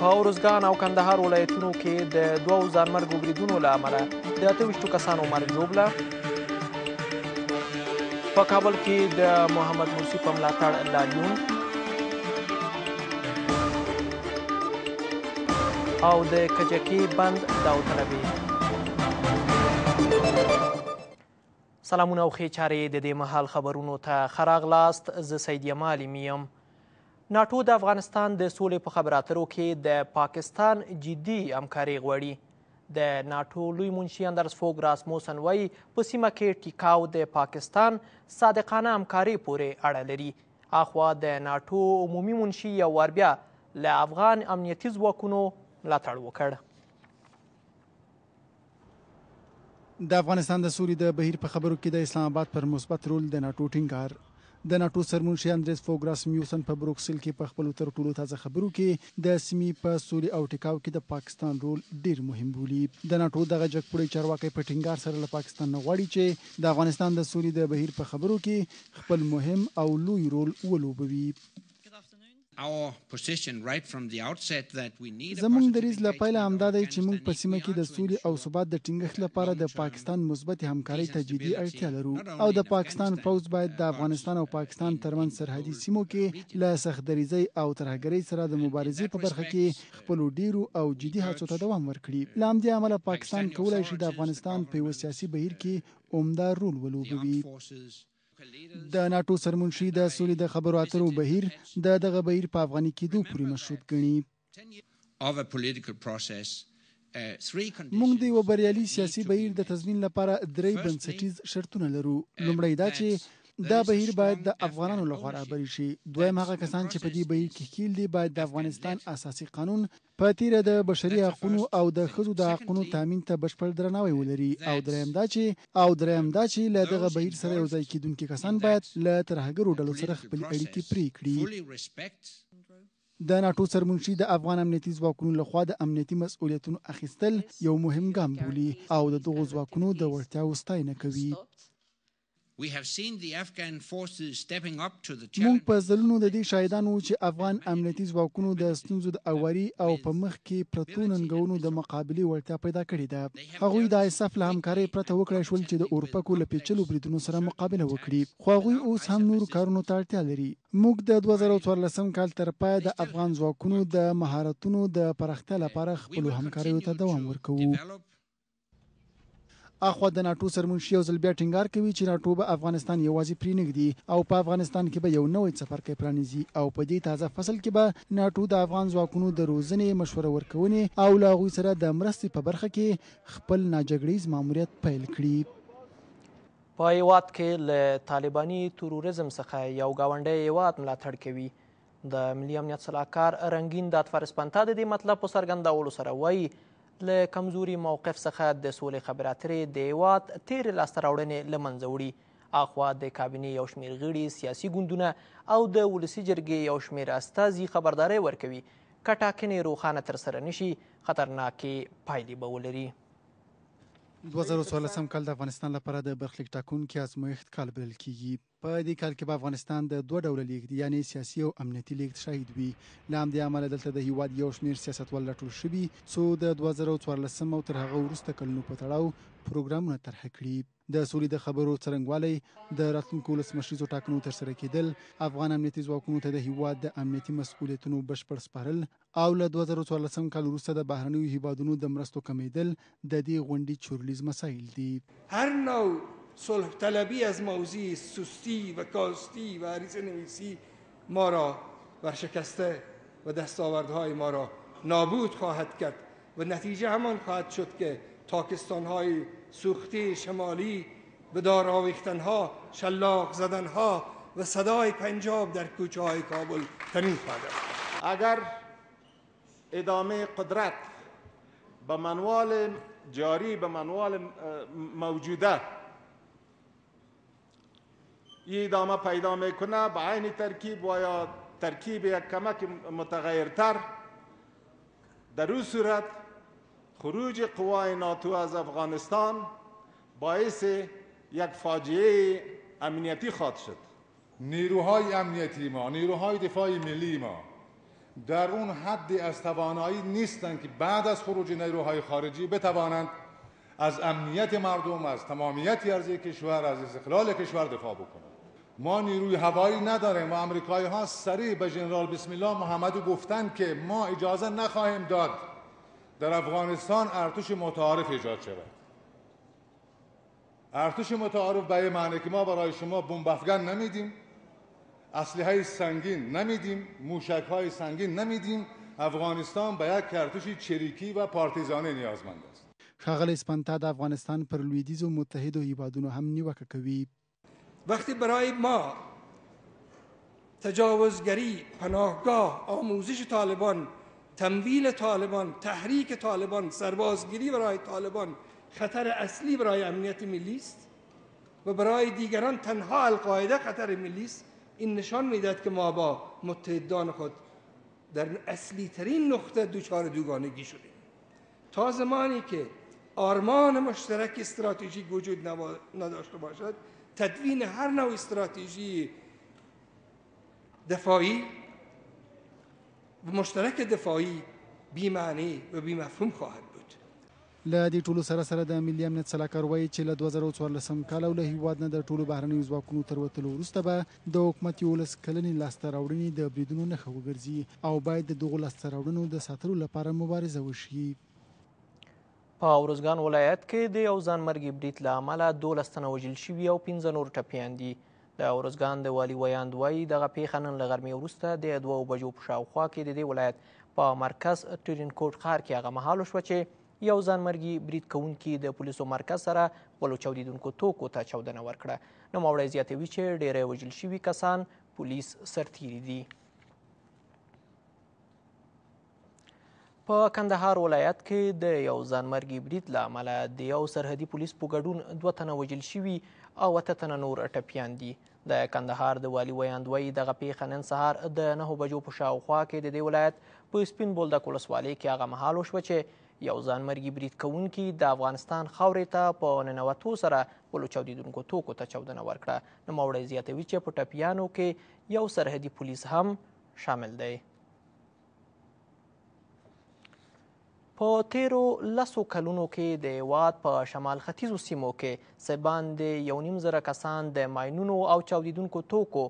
په ارزګان او کندهار ولایتونو کې د دوو ځانمرګو بریدونو له امله د اته ویشتو کسانو مرګ ژوبله په کابل کې د محمد مرسي په ملاتړ لاریون او د کجکي بند داوطلبي سلامونه او ښې چارې د دې مهال خبرونو ته ښه راغلاست زه سید یما علیمي یم ناټو د افغانستان د سولې په خبرو اترو کې د پاکستان جدي همکاري غواړي د ناټو لوی منشي اندرس فوګ راسموسن وایي په سیمه کې ټیکاو د پاکستان صادقانه همکاري پورې اړه لري اخوا د ناټو عمومي منشي یو وار بیا له افغان امنیتي ځواکونو ملاتړ وکړ د افغانستان د سولې د بهیر په خبرو کې د اسلام آباد پر مثبت رول د ناټو ټینګار د ناټو سرمنشي اندریس فوګراس میوسن په بروکسل کې په خپلو تر ټولو تازه خبرو کې د سیمې په سولې او ټیکاو کې د پاکستان رول ډیر مهم بولي د ناټو دغه جګپوړی چارواکی په ټینګار سره له پاکستان نه غواړي چې د افغانستان د سولې د بهیر په خبرو کې خپل مهم او لوی رول ولوبوي زموږ دریځ له پیله همدا دی چې موږ په سیمه کې د سولې او ثبات د ټینګښت لپاره د پاکستان مثبتې همکارۍ ته جدي اړتیا لرو او د پاکستان پوځ باید د افغانستان او پاکستان ترمنځ سرحدي سیمو کې له سخت دریځۍ او ترهګرۍ سره د مبارزې په برخه کې خپلو ډېرو او جدي هڅو ته دوام ورکړي. له همدې امله پاکستان کولای شي د افغانستان په یوه سیاسي بهیر کې عمده رول ولوبوي. د ناټو سرمنشي د سولې د خبرو اترو بهیر د دغه بهیر په افغاني کېدو پورې مشروط ګڼي. موږ د یو بریالي سیاسي بهیر د تضمین لپاره درې بنسټیز شرطونه لرو لومړی دا چې دا بهیر باید د افغانانو لخوا رهبري شي دویم هغه کسان چې په دې بهیر کې ښکیل دي باید د افغانستان اساسي قانون په تېره د بشري حقونو او د ښځو د حقونو تامین ته بشپړ درناوی ولري او درېیم دا چې او درېیم دا چې له دغه بهیر سره یوځای کېدونکي کسان باید له ترهګرو ډلو سره خپلې اړیکې پرې کړي. د ناټو سرمنشي د افغان امنیتي ځواکونو له خوا د امنیتي مسؤلیتونو اخیستل یو مهم ګام بولي او د دغو ځواکونو د وړتیاوو ستاینه کوي. موږ په ځلونو د دې شاهدان وو چې افغان امنیتي ځواکونو د ستونزو د اواري او په مخ کې پرتو ننګونو د مقابلې وړتیا پیدا کړې ده. هغوی د آیسف له همکارۍ پرته وکړای شول چې د اورپکو له پېچلو بریدونو سره مقابله وکړي، خو هغوی اوس هم نورو کارونو ته اړتیا لري. موږ د دوه زره او څوارلس کال تر پایه د افغان ځواکونو د مهارتونو د پراختیا لپاره خپلو همکاریو ته دوام ورکوو. اخوا د ناټو سرمنشي یو ځل بیا ټینګار کوي چې ناټو به افغانستان یوازې پرېنږدي او په افغانستان کې به یو نوی څپرکی پرانیزي او په دې تازه فصل کې به ناټو د افغان ځواکونو د روزنې، مشوره ورکونې او له هغوی سره د مرستې په برخه کې خپل ناجګړیز ماموریت پیل کړي. په هېواد کې له طالباني تروریزم څخه یو ګاونډی هېواد ملاتړ کوي. د ملي امنیت سلاکار رنګین داد فارسپنتا د دې مطلب په څرګندولو سره وایي له کمزوري موقف څخه د سولې خبرې اترې د هیواد تیرې لاسته راوړنې له منځه وړي اخوا د کابینې یو شمیر غړي سیاسي ګوندونه او د ولسي جرګې یو شمیر استازي خبرداري ورکوي که ټاکنې روښانه ترسره نشي خطرناکې پایلې به ولري 2014 کال د افغانستان لپاره د برخلیک ټاکونکي ازمویښت کال بلل کیږي په دې کال کې به افغانستان د دوه ډوله لېږد یعنې سیاسي او امنیتي لېږد شاهد وي. له همدې امله دلته د هېواد یو شمېر سیاستوال راټول شوي څو د دوه زره او څوارلس او تر هغه وروسته کلونو په تړاو پروګرامونه طرحه کړي. د سولې د خبرو څرنګوالی، د راتلونکو ولسمشریزو ټاکنو ترسره کېدل، افغان امنیتي ځواکونو ته د هېواد د امنیتي مسوولیتونو بشپړ سپارل او له دوه زره څوارلسم کال وروسته د بهرنیو هېوادونو د مرستو کمېدل د دې غونډې چورلیز مسایل دي. هر نوع صلح طلبی از موضع سستی و کاستی و عریضه نویسی ما را ورشکسته و دستاوردهای ما را نابود خواهد کرد و نتیجه همان خواهد شد که تاکستانهای سوخته شمالی به دار آویختنها شلاق زدنها و صدای پنجاب در کوچه های کابل تنین خواهد اگر ادامه قدرت به منوال جاری به منوال موجوده ای ادامه پیدا میکنه به عین ترکیب و یا ترکیب یک کمک متغیرتر در او صورت خروج قوای ناتو از افغانستان باعث یک فاجعه امنیتی خواهد شد نیروهای امنیتی ما نیروهای دفاع ملی ما در اون حدی از توانایی نیستند که بعد از خروج نیروهای خارجی بتوانند از امنیت مردم از تمامیت ارزی کشور از استقلال کشور دفاع بکنند ما نیروی هوایی نداریم و امریکایی ها سریع به جنرال بسم الله محمد گفتند که ما اجازه نخواهیم داد در افغانستان ارتش متعارف ایجاد شود ارتش متعارف به معنی که ما برای شما بمب نمیدیم های سنگین نمیدیم موشک های سنگین نمیدیم افغانستان به یک کرتوش چریکی و پارتیزانه نیازمند است شغل اسپانتا د افغانستان پر متحد و هیوادونو هم نیوکه کوي وقتی برای ما تجاوزگری پناهگاه آموزش طالبان تمویل طالبان تحریک طالبان سربازگیری برای طالبان خطر اصلی برای امنیت ملی است و برای دیگران تنها القاعده خطر ملی است این نشان میدهد که ما با متحدان خود در اصلی ترین نقطه دوچار دوگانگی شدیم تا زمانی که آرمان مشترک استراتژیک وجود نداشته باشد تدوین هر نوع استراتژی دفاعی و مشترک دفاعی بیمعنی و بیمفهوم خواهد بود له دې ټولو سره سره د ملي امنیت سلاکار وایي چې له 2014 کال او له هیواد نه د ټولو بهرنیو ځواکونو تر وتلو وروسته به د حکومت یوولس کلنې لاسته راوړنې د بریدونو نښه وګرځي او باید د دغو لاسته راوړنو د ساتلو لپاره مبارزه وشي. په ارزګان ولایت کې د یو ځانمرګي برید له امله دولس تنه وژل شوي او پنځه نور ټپیان دي. د ارزګان د والي ویاند وایي دغه پیښه نن له غرمې وروسته د دوو بجو په شاوخوا کې د دې ولایت په مرکز ترینکوټ ښار کې هغه مهال وشوه چې یو ځانمرګي برید کوونکي د پولیسو مرکز سره خپلو چاودیدونکو توکو ته چاودنه ورکړه. نوموړی زیاتوي چې ډیری وژل شوي کسان پولیس سرتیري دي. په کندهار ولایت کې د یو ځانمرګي برید له امله د یو سرحدي پولیس په ګډون دوه تنه وژل شوي او اته تنه نور ټپیان دي. د کندهار د والي ویاند وایي دغه پیښه نن سهار د نهو بجو په شاوخوا کې د دې ولایت په سپین بولدک ولسوالۍ کې هغه مهال وشوه چې یو ځانمرګي برید کوونکي د افغانستان خاورې ته په ننوتو سره خپلو چاودیدونکو توکو ته چاودنه ورکړه نوموړی زیاتوي چې په ټپیانو کې یو سرحدي پولیس هم شامل دی په تیرو لسو کلونو کې د هیواد په شمال ختیځو سیمو کې څه باندې یو نیم زره کسان د ماینونو او چاودیدونکو توکو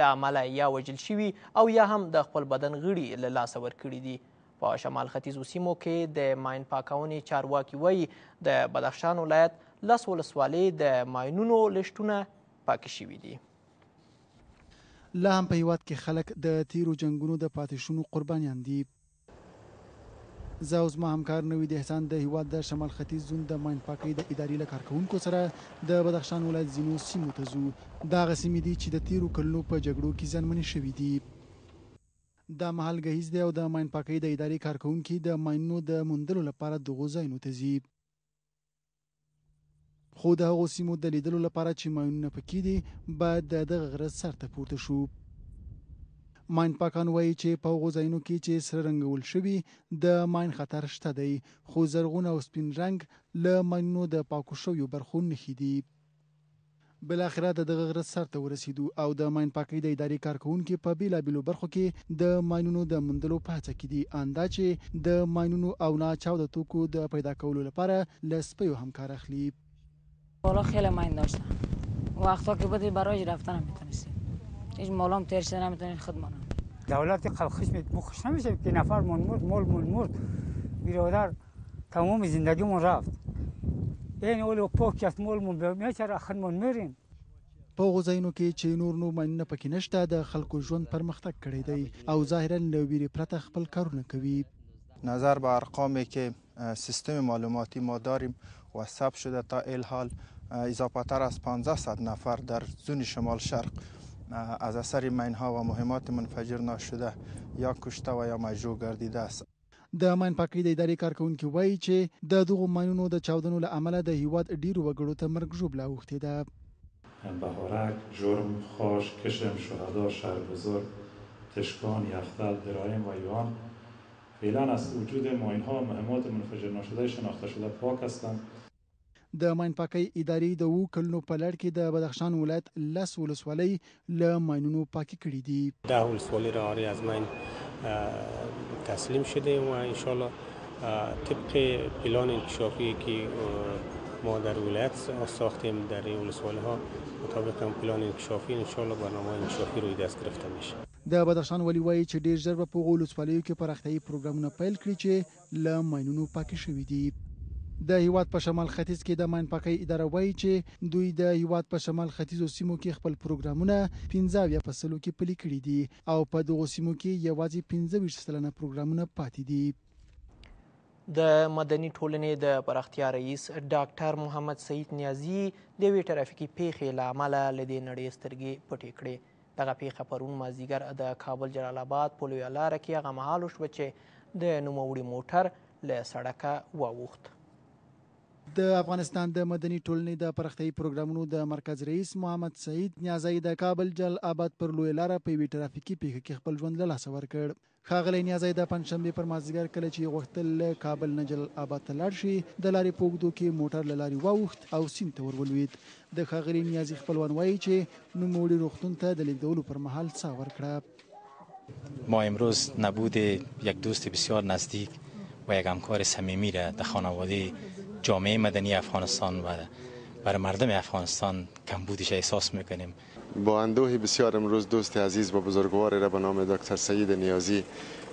له امله یا وژل شوي او یا هم د خپل بدن غړي له لاسه ورکړي دي په شمال ختیځو سیمو کې د ماین پاکونې چارواکي وایي د بدخشان ولایت لس ولسوالۍ د ماینونو لشتونه پاکې شوي دي لا هم په هېواد کې خلک د تېرو جنګونو د پاتې شونو قربانیان دي. زه او زما همکار نوید احسان د هېواد د شمال ختیځ زون د ماین پاکۍ د ادارې له کارکوونکو سره د بدخشان ولایت ځینو سیمو ته ځو. دا هغه سیمې دي چې د تېرو کلونو په جګړو کې زیانمنې شوې دي. دا مهال ګهیځ دی او د ماین پاکۍ د ادارې کارکوونکي د ماینونو د موندلو لپاره دغو ځایونو ته ځي. خو د هغو سیمو د لیدلو لپاره چې ماینونه پکې دي باید د دغه غره سر ته پورته شو. ماین پاکان وایي چې په هغو ځایونو کې چې سره رنګول شوي د ماین خطر شته دی، خو زرغون او سپین رنګ له ماینونو د پاکو شویو برخو نښې دي. بالاخره د دغه غره سر ته ورسیدو او د ماین پاکۍ د ادارې کارکوونکي په بیلابیلو برخو کې د ماینونو د موندلو په هڅه کې دي ان دا چې د ماینونو او نا چاوده توکو د پیدا کولو لپاره له سپیو هم کار اخلي. مولا خیلی ماین داشته وقتا که بودی برایش رفتن نمیتونستی هیچ مولام تیر شده نمیتونی خود مانه دولت قلخش میت بخش نمیشه که نفر من مرد مول من مرد برادر تمام زندگیمون رفت این اول و پاک کس مول مون به میچر اخر مون میریم. په هغو ځایونو کې چې نور نو ماینونه پکې نشته د خلکو ژوند پرمختګ کړی دی او ظاهراً له ویرې پرته خپل کارونه کوي. نظر به ارقام که سیستم معلوماتی ما داریم و ثبت شده تا ایل حال اضافه تر از پانزده صد نفر در زون شمال شرق از اثر مین ها و مهمات منفجر ناشده یا کشته و یا مجروح گردیده است. د ماین پاکۍ د ادارې کارکوونکي وايي چې د دغو ماینونو د چاودنو له امله د هېواد ډېرو وګړو ته مرګ ژوبله اوښتې ده. بهارک، جرم، خاش، کشم، شهدا، شهر بزرگ، تشکان، یختل، درایم و یوان فعلا از وجود ماینها و مهمات منفجرناشده شناخته شده پاک هستند. د ماین پاکۍ ادارې د اوو کلونو په لړ کې د بدخشان ولایت لس ولسوالۍ له ماینونو پاکې کړې دي. ده ولسوالی را آری از مین تسلیم شده و ان شاء الله طبق پلان انکشافی که ما در ولایت ساختیم در این ولسوالی ها مطابق هم پلان انکشافی ان شاء الله برنامه های انکشافی روی دست گرفته میشه. د بدخشان والي وايي چې ډېر ژر به په هغو ولسوالیو کې پراختیايي پروګرامونه پیل کړي چې له ماینونو پاکې شوې دي. د هېواد په شمال ختیځ کې د ماین پاکۍ اداره وايي چې دوی د هېواد په شمال ختیځو سیمو کې خپل پروګرامونه پنځه اویا په سلو کې پلي کړي دي او په دغو سیمو کې یوازې پنځه ویشت سلنه پروګرامونه پاتې دي. د مدني ټولنې د پراختیا رئیس ډاکټر محمد سعید نیازي د یوې ټرافیکي پېښې له امله له دې نړۍ سترګې پټې کړې. دغه پېښه پرون مازدیګر د کابل جلال اباد په لویه لاره کې هغه مهال وشوه چې د نوموړي موټر له سړکه واوښت. د افغانستان د مدني ټولنې د پراختیايي پروګرامونو د مرکز رئیس محمد سعید نیازی د کابل جلال اباد پر لویه لاره په یوې ټرافیکي پېښه کې خپل ژوند له لاسه ورکړ. ښاغلی نیازی د پنجشنبې پر مازدیګر کله چې یې غوښتل له کابل نه جلال اباد ته لاړ شي، د لارې په اوږدو کې موټر له لارې واوښت او سیند ته ور ولوېد. د ښاغلي نیازي خپلوان وايي چې نوموړي روغتون ته د لېږدولو پر مهال ساه ورکړه. ما امروز نبود یک دوست بسیار نزدیک و یک همکار صمیمی را در خانواده جامعه مدنی افغانستان و بر مردم افغانستان کمبودش احساس میکنیم. با اندوه بسیار امروز دوست عزیز و بزرگواری را به نام دکتر سعید نیازی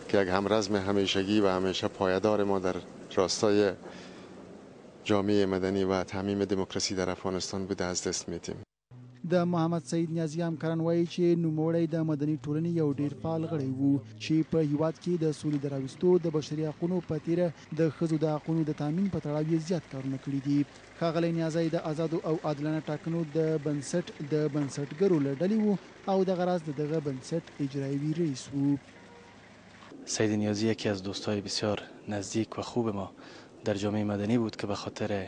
که یک همرزم همیشگی و همیشه پایدار ما در راستای جامعه مدنی و تعمیم دموکراسی در افغانستان بوده از دست میدیم. د محمد سعید نیازي همکاران وایي چې نوموړی د مدني ټولنې یو ډیر فعال غړی وو چې په هیواد کې د سولې د راوستو، د بشري حقونو په تیره د ښځو د حقونو د تامین په تړاو یې زیات کارونه کړي دي. ښاغلی نیازی د ازادو او عادلانه ټاکنو د بنسټ د بنسټګرو له ډلې و او دغه راز د دغه بنسټ اجرایوي رییس و. سید نیازی یکی از دوستای بسیار نزدیک و خوب ما در جامعه مدنی بود که به خاطر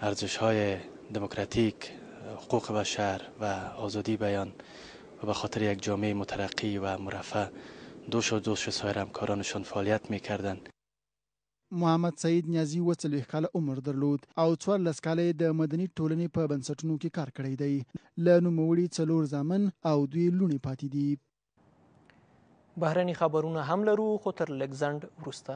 ارزشهای دموکراتیک، حقوق بشر و آزادی بیان و به خاطر یک جامعه مترقی و مرفه دوش و دوش سایر همکارانشان فعالیت میکردند. محمد سعید نیازي اووه څلوېښت کاله عمر درلود او څوارلس کاله یې د مدني ټولنې په بنسټونو کې کار کړی دی. له نوموړي څلور زامن او دوې لوڼې پاتې دي. بهرني خبرونه هم لرو، خو تر لږ ځنډ وروسته.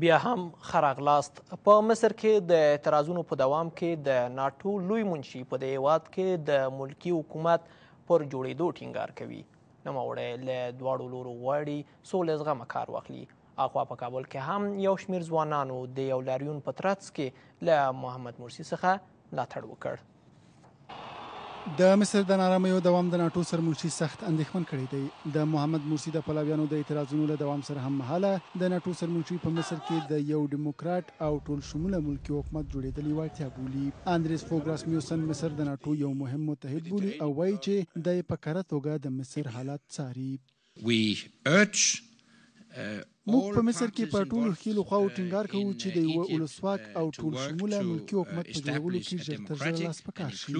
بیا هم ښه راغلاست. په مصر کې د اعتراضونو په دوام کې د ناټو لوی منشي په دې هیواد کې د ملکي حکومت پر جوړېدو ټینګار کوي. نوموړی له دواړو لورو غواړي څو له زغمه کار واخلي. اخوا په کابل کې هم یو شمېر ځوانانو د یو لاریون په ترڅ کې له محمد مرسي څخه ملاتړ وکړ. د مصر د نارامیو دوام د ناټو سرمنشي سخت اندېښمن کړی دی. د محمد مرسي د پلاویانو د اعتراضونو له دوام سره هممهاله د ناټو سرمنشي په مصر کې د یو ډیموکراټ او ټول شموله ملکي حکومت جوړېدل یوه اړتیا بولي. اندریس فوګ راسمیوسن مصر د ناټو یو مهم متحد بولي او وایي چې دی په کره توګه د مصر حالات څاري. موږ په مصر کې په ټولو ښکېلو خواوو ټینګار کوو چې د یوه ولسواک او ټول شموله ملکي حکومت په جوړولو کې ژر تر ژره لاس په کار شي.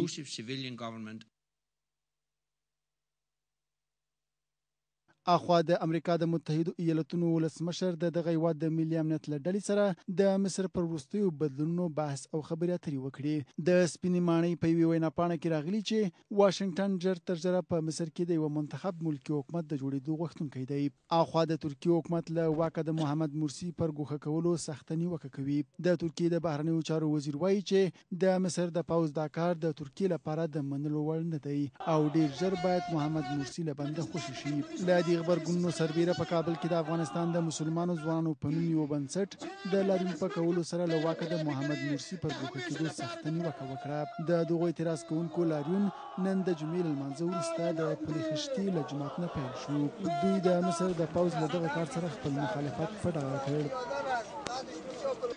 اخوا د امریکا د متحدو ایالتونو ولسمشر د دغه هیواد د ملي امنیت له ډلې سره د مصر پر وروستیو بدلونونو بحث او خبرې اترې وکړې د سپینې ماڼۍ په یوې ویناپاڼه کې راغلي چې واشنګټن ژر تر ژره په مصر کې د یوه منتخب ملکي حکومت د جوړېدو غوښتونکی دی. اخوا د ترکیې حکومت له واکه د محمد مرسي پر ګوښه کولو سخته نیوکه کوي. د ترکیې د بهرنیو چارو وزیر وايي چې د مصر د پوځ دا کار د ترکیې لپاره د منلو وړ نه دی او ډېر ژر باید محمد مرسي له بنده خوشې شي. له دې غبرګونونو سربېره په کابل کې د افغانستان د مسلمانو ځوانانو په نوم یوه بنسټ د لاريون په کولو سره له واکه د محمد مرسي پر ګوښه کېدو سخته نیوکه ژمنه وکړه. د دغو اعتراض کوونکو لاریون نن د جمعې له لمانځه وروسته د پلي خشتي له جومات نه پیل شو. دوی د مصر د پوځ له دغه کار سره خپل مخالفت په ډاګه کړ.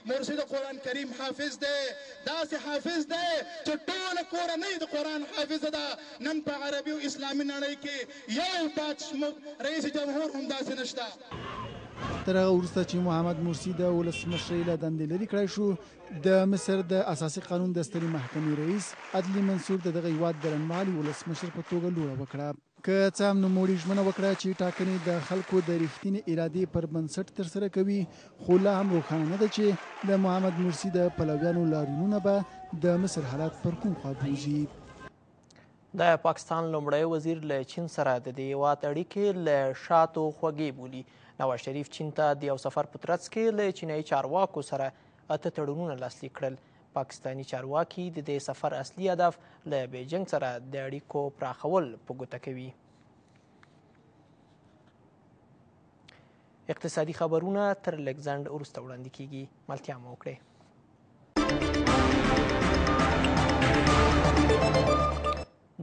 مرشد قرآن کریم حافظ دی داسې حافظ دی چې ټوله کورنۍ د قرآن حافظه ده نن په عربي او اسلامي نړۍ کې یو پاتش رئیس جمهور هم داسې نشته. تر هغه وروسته چې محمد مرسي د ولسمشرۍ له دندې لرې کړای شو د مصر د اساسي قانون د سترې محکمې رئیس عدلي منصور د دغه هیواد د لنډمهالي ولسمشر په توګه لوړه وکړه. که څه هم نوموړي ژمنه وکړه چې ټاکنې د خلکو د رښتینې ارادې پر بنسټ ترسره کوي، خو لا هم روښانه نه ده چې د محمد مرسي د پلویانو لاریونونه به د مصر حالات پر کوم خوا بوځي. د پاکستان لومړی وزیر له چین سره د دې هېواد اړیکې له شاتو خوږې بولي. نواز شریف چین ته د یو سفر په ترڅ کې له چینايي چارواکو سره اته تړونونه لاسلیک کړل. پاکستاني چارواکي د دې سفر اصلي هدف له بیجنګ سره د اړیکو پراخول په ګوته کوي. اقتصادي خبرونه تر لږ ځنډ وروسته وړاندې کیږي ملتیا مو وکړئ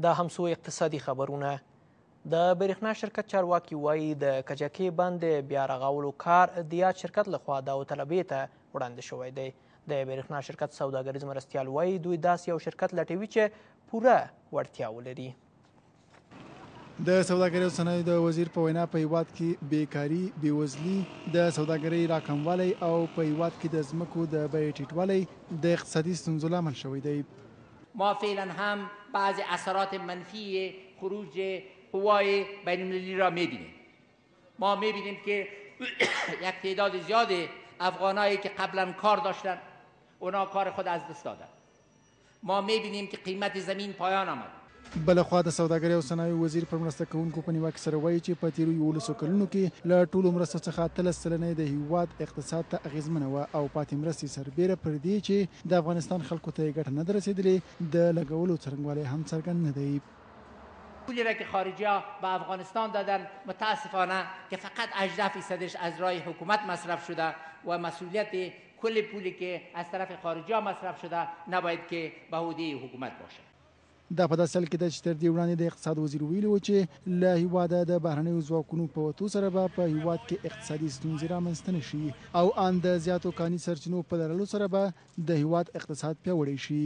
دا هم څو اقتصادي خبرونه د برښنا شرکت چارواکي وایي د کجکې بند بیا رغولو کار د یاد شرکت لخوا داوطلبې ته وړاندې شوی دی د برښنا شرکت سوداګریز مرستیال وایي دوی داسې یو شرکت لټوي چې پوره وړتیا ولري د سوداګرۍ او صنایع د وزیر په وینا په هیواد کې بیکاري، بیوزلي، د سوداګرۍ راکموالی او په هیواد کې د ځمکو د بیې ټیټوالی د اقتصادي ستونزو لامل شوی دی. ما فعلا هم بعض اثرات منفی خروج قوای بین المللی را میبینیم ما میبینیم که یک تعداد زیاد افغانایی که قبلا کار داشتن اونا کار خود از دست دادن ما میبینیم که قیمت زمین پایان آمد بله خوا د سوداګرۍ او صنایعو وزیر پر مرسته کوونکو په نیواکې سره وایي چې په تېرو یوولسو کلونو کې له ټولو مرستو څخه اتلس سلنه یې د هیواد اقتصاد ته اغېزمنه وه او پاتې مرستې سربېره پر دې چې د افغانستان خلکو ته یې ګټه نه ده رسېدلې د لګولو څرنګوالی هم څرګند نه دی. پولی را که خارجیا به افغانستان دادند متاسفانه که فقط هجده فیصدش از رای حکومت مصرف شده و مسئولیت کل پولی که از طرف خارجیا مصرف شده نباید که به عهده حکومت باشد. دا په داسې حال کې ده چې تر دې وړاندې د اقتصاد وزیر ویلي و چې له هېواده د بهرنیو ځواکونو په وتو سره به په هېواد کې اقتصادي ستونزې رامنځته نه شي او ان د زیاتو کاني سرچینو په لرلو سره به د هېواد اقتصاد پیاوړی شي.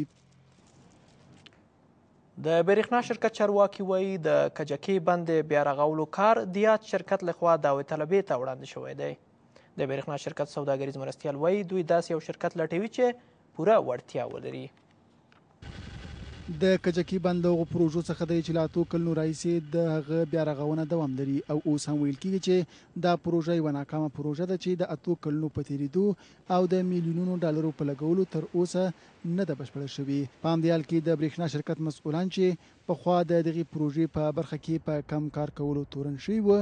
د برېښنا شرکت چارواکي وایي د کجکي بند د بیا رغولو کار د یاد شرکت لخوا داوطلبې ته وړاندې شوی دی. د برېښنا شرکت سوداګریز مرستیال وایي دوی داسې یو شرکت لټوي چې پوره وړتیا ولري. د کجکي بند له هغو پروژو څخه دی چې له اتو کلونو راهیسې د هغه بیا رغونه دوام لري او اوس هم ویل کېږي چې دا پروژه یوه ناکامه پروژه ده چې د اتو کلونو په تېرېدو او د میلیونونو ډالرو په لګولو تر اوسه نه ده بشپړه شوې. په همدې حال کې د برېښنا شرکت مسؤلان چې پخوا د دغې پروژې په برخه کې په کم کار کولو تورن شوي وو،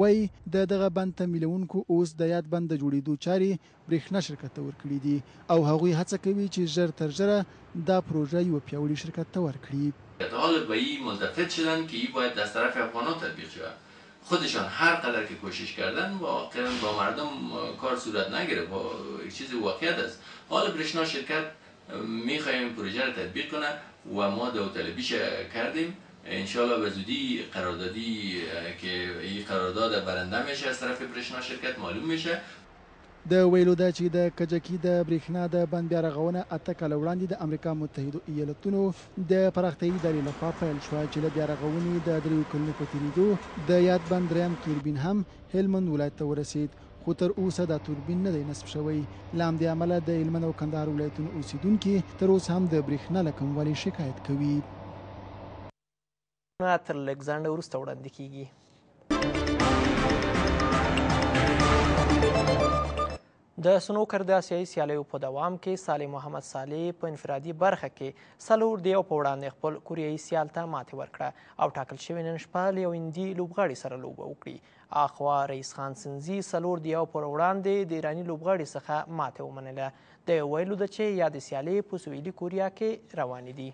وايي، د دغه بند تمویلوونکو اوس د یاد بند د جوړېدو چارې برېښنا شرکت ته ورکړي دي او هغوی هڅه کوي چې ژر تر ژره دا پروژه یوه پیاوړي شرکت ته ورکړي. که طالب به ای ملتفت شدند که ای باید از طرف افغانها تطبیق شود خودشان هر قدر که کوشش کردند و آخرا با مردم کار صورت نگرفت و یک چیز واقعیت است حال برشنا شرکت می خواهیم این پروژه را تطبیق کنه و ما داوطلبیش کردیم ان شاء الله به زودی قراردادی که ای قرارداد برنده میشه از طرف برشنا شرکت معلوم میشه. د ویلو ده چې د کجکي د برېښنا د بند بیا رغونه اته کاله وړاندې د امریکا متحدو ایالتونو د پراختیایي ادارې له خوا پیل شوه چې له بیا رغونې د دریو کلونو په تېرېدو د یاد بند دریم توربین هم هلمند ولایت ته ورسېد خو تر اوسه دا توربین نه دی نصب شوی له همدې امله د هلمند او کندهار ولایتونو اوسېدونکي تر اوسه هم د برېښنا له کموالي شکایت کوي. تر لږ ځنډه وروسته وړاندې کیږي د سنوکر د اسیایي سیالیو په دوام کې صالح محمد صالح په انفرادي برخه کې څلور د یو په وړاندې خپل کوریایي سیال ته ماتې ورکړه او ټاکل شوې نن شپه له یو هندي لوبغاړي سره لوبه وکړي اخوا رئیس خان سنځي څلور د یو پر وړاندې د ایراني لوبغاړي څخه ماتې ومنله د ویلو ده چې یادې سیالۍ په سویلي کوریا کې روانې دي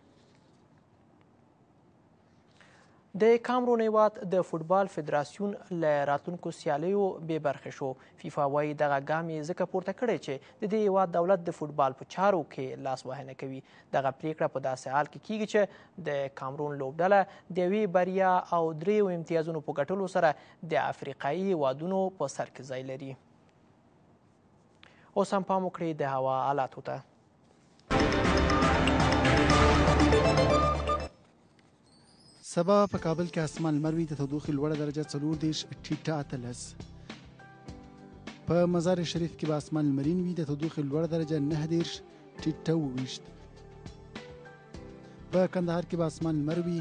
د کامرون هیواد د فوټبال فدراسیون له راتلونکو سیالیو بې برخې شو فیفا وایي دغه ګام یې ځکه پورته کړی چې د دې هیواد دولت د فوټبال په چارو کې لاس وهنه کوي دغه پریکړه په داسې حال کې کیږي چې د کامرون لوبډله د یوې بریا او دریو امتیازونو په ګټلو سره د افریقایي هیوادونو په سر کې ځای لري اوس هم پام وکړئ د هوا حالاتو ته سبا په کابل کې اسمان لمر وي د تودوخې لوړه درجه 4 دیش ټیټه اتلس په مزار شریف کې به اسمان لمرین وي د تودوخې لوړه درجه 9 دیش ټیټه وویشت په کندهار کې به اسمان لمر وي